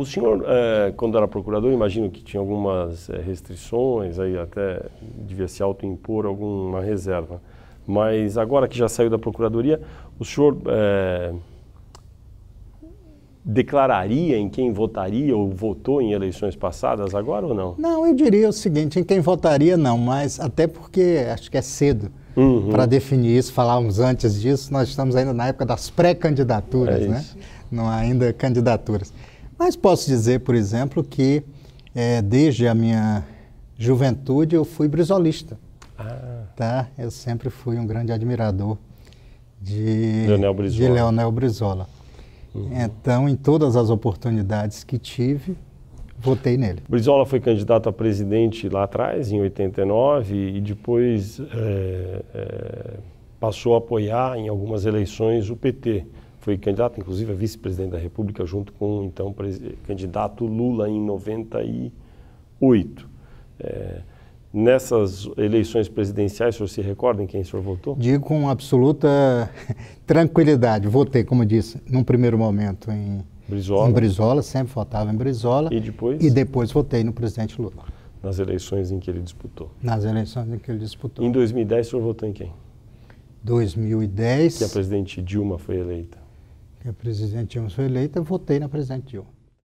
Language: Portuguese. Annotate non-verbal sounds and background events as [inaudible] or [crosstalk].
O senhor, é, quando era procurador, imagino que tinha algumas é, restrições, aí até devia se autoimpor alguma reserva. Mas agora que já saiu da procuradoria, o senhor é, declararia em quem votaria ou votou em eleições passadas agora ou não? Não, eu diria o seguinte, em quem votaria não, mas até porque acho que é cedo uhum. para definir isso, falávamos antes disso, nós estamos ainda na época das pré-candidaturas, é né? Não há ainda candidaturas. Mas posso dizer, por exemplo, que é, desde a minha juventude eu fui brisolista. Ah. Tá? Eu sempre fui um grande admirador de Leonel Brizola. De Leonel Brizola. Uhum. Então, em todas as oportunidades que tive, votei nele. Brizola foi candidato a presidente lá atrás, em 89, e depois é, é, passou a apoiar em algumas eleições o PT foi candidato, inclusive, a vice-presidente da República, junto com o então candidato Lula em 98. É, nessas eleições presidenciais, o senhor se recorda em quem o senhor votou? Digo com absoluta [laughs] tranquilidade. Votei, como disse, num primeiro momento em Brizola. em Brizola, sempre votava em Brizola. E depois? E depois votei no presidente Lula. Nas eleições em que ele disputou? Nas eleições em que ele disputou. Em 2010, o senhor votou em quem? 2010. Que a presidente Dilma foi eleita que a presidente Dilma foi eleita, eu votei na presidente Dilma.